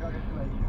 Colego, la